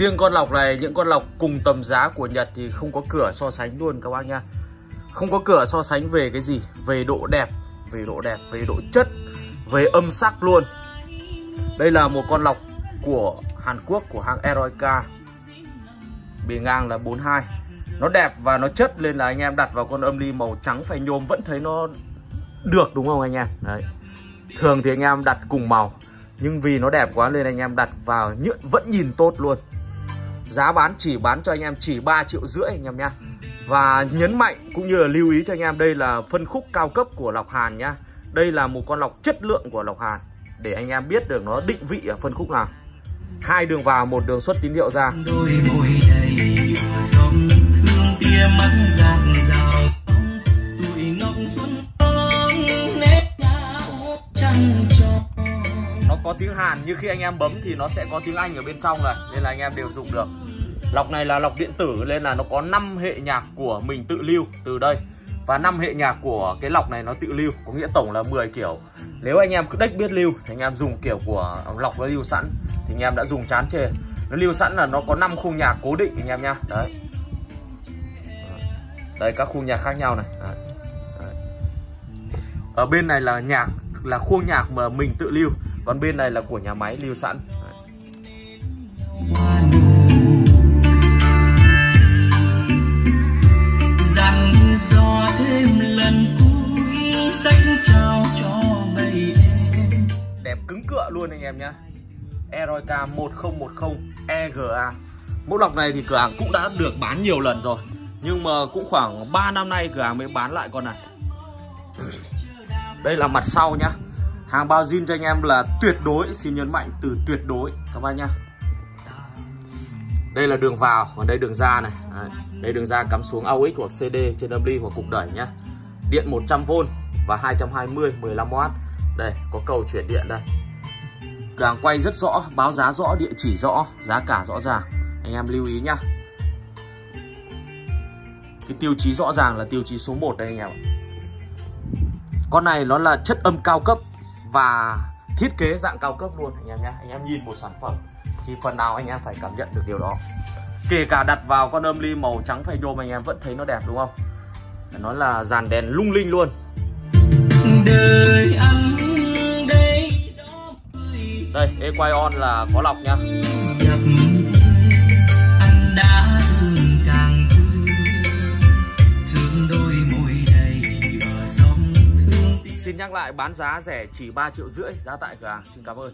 Riêng con lọc này, những con lọc cùng tầm giá của Nhật thì không có cửa so sánh luôn các bác nha Không có cửa so sánh về cái gì? Về độ đẹp, về độ đẹp, về độ chất, về âm sắc luôn. Đây là một con lọc của Hàn Quốc của hãng Eroica. Bề ngang là 42 Nó đẹp và nó chất nên là anh em đặt vào con âm ly màu trắng phải nhôm vẫn thấy nó được đúng không anh em? Đấy. Thường thì anh em đặt cùng màu Nhưng vì nó đẹp quá nên anh em đặt vào nhựa vẫn nhìn tốt luôn. Giá bán chỉ bán cho anh em chỉ 3 triệu rưỡi anh em nhá. Và nhấn mạnh cũng như là lưu ý cho anh em đây là phân khúc cao cấp của Lọc Hàn nhá. Đây là một con lọc chất lượng của Lọc Hàn Để anh em biết được nó định vị ở phân khúc nào. Hai đường vào, một đường xuất tín hiệu ra. Đôi môi đầy thương tia mắt giạt rào tuổi ngọc xuân. Có tiếng Hàn như khi anh em bấm thì nó sẽ có tiếng Anh ở bên trong này, Nên là anh em đều dùng được. Lọc này là lọc điện tử, nên là nó có 5 hệ nhạc của mình tự lưu từ đây. Và 5 hệ nhạc của cái lọc này nó tự lưu, Có nghĩa tổng là 10 kiểu. Nếu anh em cứ đếch biết lưu thì anh em dùng kiểu của lọc nó lưu sẵn, Thì anh em đã dùng chán chê. Nó lưu sẵn là nó có 5 khung nhạc cố định anh em nhá. Đấy. Đây, các khung nhạc khác nhau này. Đấy. Đấy. Ở bên này là nhạc, là khuôn nhạc mà mình tự lưu còn bên này là của nhà máy lưu sẵn. Đấy. hoa nụ rằng gió thêm lần cuối xanh trao cho bầy em. Đẹp cứng cựa luôn anh em nhé Eroica 1010 EGA Mẫu lọc này thì cửa hàng cũng đã được bán nhiều lần rồi. Nhưng mà cũng khoảng 3 năm nay cửa hàng mới bán lại con này. Đây là mặt sau nhá Hàng bao zin cho anh em là tuyệt đối Xin nhấn mạnh từ tuyệt đối các bác nhá. Đây là đường vào Còn đây đường ra này. Đấy. Đây đường ra cắm xuống AUX hoặc CD trên âm ly hoặc cục đẩy nhá. Điện 100V và 220 15W Đây có cầu chuyển điện đây. Càng quay rất rõ, báo giá rõ, địa chỉ rõ, giá cả rõ ràng. Anh em lưu ý nhá. Cái tiêu chí rõ ràng là tiêu chí số 1 đây anh em ạ. Con này nó là chất âm cao cấp. Và thiết kế dạng cao cấp luôn anh em nhé. Anh em nhìn một sản phẩm Thì phần nào anh em phải cảm nhận được điều đó. Kể cả đặt vào con âm ly màu trắng phay nhôm anh em vẫn thấy nó đẹp đúng không? Nó là dàn đèn lung linh luôn. Đời anh đây Đây, Equai On là có lọc nhá nhắc lại bán giá rẻ chỉ 3 triệu rưỡi giá tại cửa hàng. Xin cảm ơn.